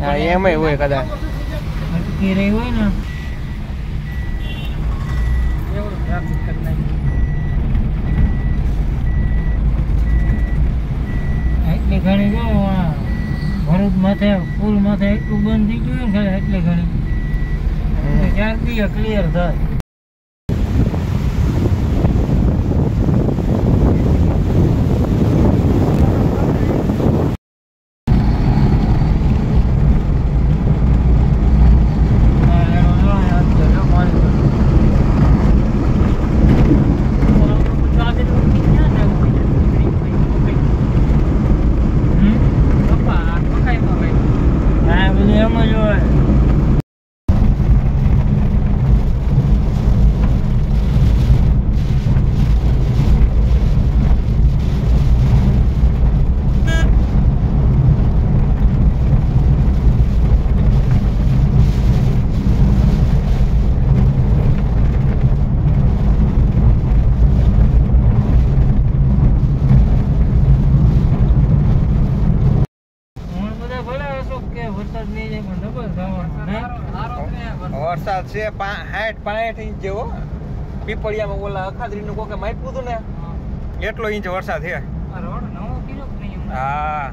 હા એમાંય હોય કદાચ. રહી હોય ને એવડું traffic કરી નાખ્યું. એટલી ઘણી જો ભરૂચ માથે પુલ માથે એટલું બંધ થઈ ગયું ને ખાલી એટલી ઘણી બી ક્લિયર થાય હા, એનો જો આ હાથ જો પાણી હમ? હા બધું એમ જ હોય હમણાં બધા ભલે હશો કે વરસાદ નહીં જાય પણ ડબલ થવાનો નહીં? વરસાદ છે સાઠ પાંઠ ઇંચ જેવો. પીપળિયામાં ઓલા અખાદ્રીનું કોકે માપ્યું હતું ને? એટલો ઇંચ વરસાદ છે. રોડ નવો કર્યો? હા.